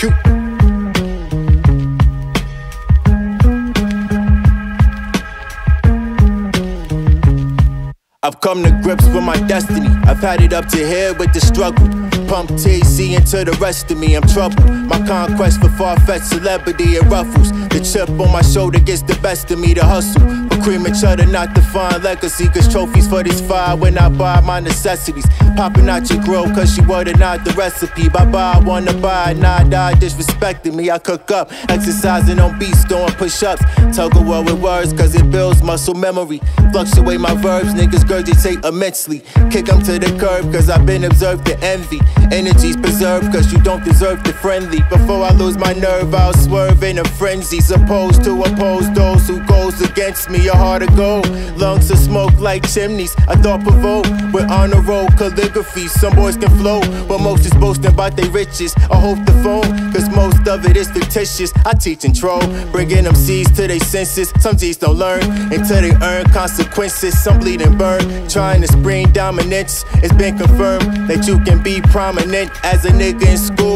cute. I've come to grips with my destiny. I've had it up to here with the struggle. Pump TC into the rest of me, I'm trouble. My conquest for far-fetched celebrity and ruffles. The chip on my shoulder gets the best of me, the hustle. But cream and cheddar not define legacy, cause trophies for this fire when I buy my necessities. Popping out your grill, cause she ordered not the recipe. Bye bye, I wanna buy, nah, die, disrespecting me. I cook up, exercising on beats, doing push ups. Tug a with words, cause it builds muscle memory. Fluctuate my verbs, niggas gurgitate immensely. Kick them to the curb, cause I've been observed to envy. Energy's preserved, cause you don't deserve the friendly. Before I lose my nerve, I'll swerve in a frenzy. Supposed to oppose those who goes against me. A heart of gold, lungs of smoke like chimneys. I thought provoke with honor roll calligraphy. Some boys can flow, but most is boasting about their riches. I hope the phone, cause most of it is fictitious. I teach and troll, bringing them C's to their senses. Some G's don't learn until they earn consequences. Some bleed and burn, trying to spring dominance. It's been confirmed that you can be prominent as a nigga in school.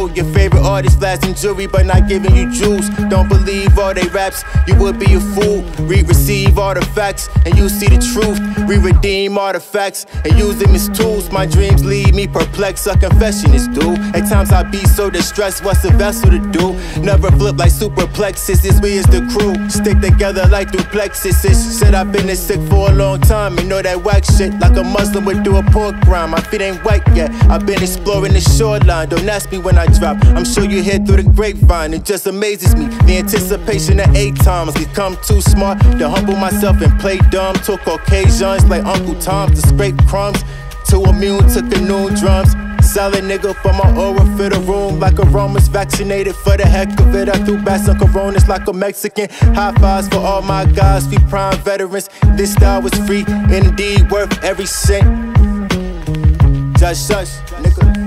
Your favorite artist flashing jewelry, but not giving you jewels. Don't believe all they raps, you would be a fool. We receive artifacts and you see the truth. We redeem artifacts and use them as tools. My dreams leave me perplexed, a confession is due. At times I be so distressed, what's a vessel to do? Never flip like superplexes, it's we as the crew. Stick together like duplexes. Shit I've been sick for a long time. And know that whack shit like a Muslim would do a pork crime. My feet ain't wet yet. I've been exploring the shoreline. Don't ask me when I drop. I'm sure you hear through the grapevine. It just amazes me. The anticipation of eight times. Become too smart to humble myself and play dumb. Took occasions like Uncle Tom to scrape crumbs. Too immune to canoe drums. Solid nigga for my aura, fit the room like aromas. Vaccinated for the heck of it. I threw bats on coronas like a Mexican. High fives for all my guys, we prime veterans. This style was free, indeed worth every cent. Just shush.